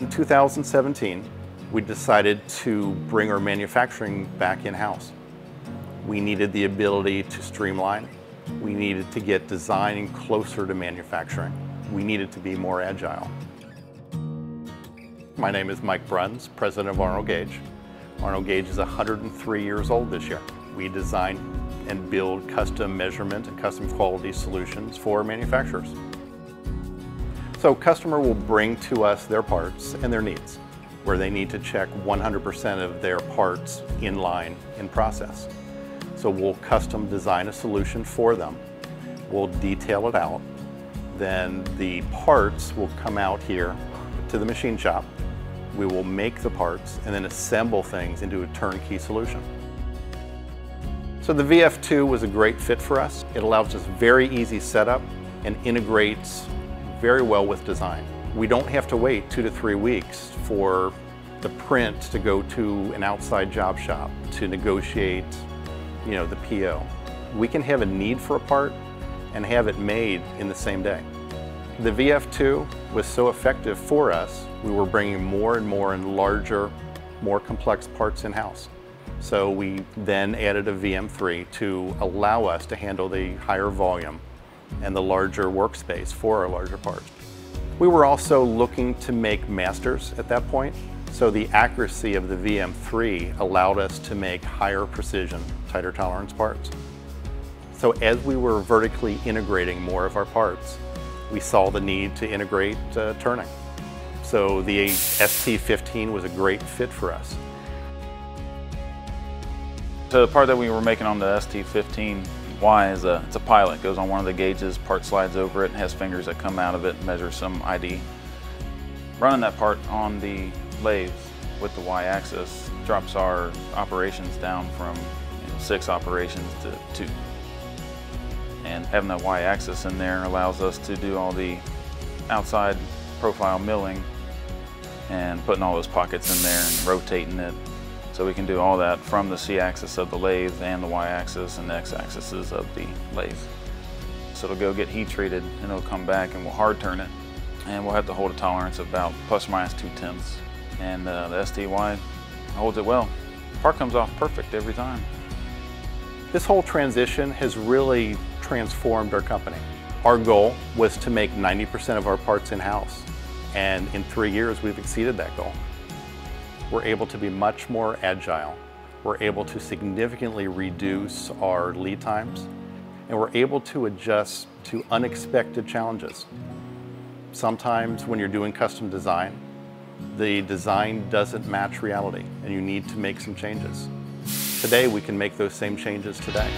In 2017, we decided to bring our manufacturing back in-house. We needed the ability to streamline. We needed to get design closer to manufacturing. We needed to be more agile. My name is Mike Bruns, president of Arnold Gauge. Arnold Gauge is 103 years old this year. We design and build custom measurement and custom quality solutions for manufacturers. So customer will bring to us their parts and their needs, where they need to check 100% of their parts in line in process. So we'll custom design a solution for them. We'll detail it out. Then the parts will come out here to the machine shop we will make the parts and then assemble things into a turnkey solution. So the VF2 was a great fit for us. It allows us very easy setup and integrates very well with design. We don't have to wait two to three weeks for the print to go to an outside job shop to negotiate you know, the PO. We can have a need for a part and have it made in the same day. The VF2 was so effective for us, we were bringing more and more and larger, more complex parts in-house. So we then added a VM3 to allow us to handle the higher volume and the larger workspace for our larger parts. We were also looking to make masters at that point, so the accuracy of the VM3 allowed us to make higher precision, tighter tolerance parts. So as we were vertically integrating more of our parts, we saw the need to integrate uh, turning. So the ST15 was a great fit for us. So the part that we were making on the ST15Y is a, it's a pilot. Goes on one of the gauges, part slides over it, and has fingers that come out of it measure some ID. Running that part on the lathe with the Y-axis drops our operations down from you know, six operations to two and having that y-axis in there allows us to do all the outside profile milling and putting all those pockets in there and rotating it. So we can do all that from the c-axis of the lathe and the y-axis and the x-axis of the lathe. So it'll go get heat treated and it'll come back and we'll hard turn it and we'll have to hold a tolerance of about plus or minus two tenths. And uh, the STY holds it well. Part comes off perfect every time. This whole transition has really transformed our company. Our goal was to make 90% of our parts in-house, and in three years we've exceeded that goal. We're able to be much more agile. We're able to significantly reduce our lead times, and we're able to adjust to unexpected challenges. Sometimes when you're doing custom design, the design doesn't match reality and you need to make some changes. Today we can make those same changes today.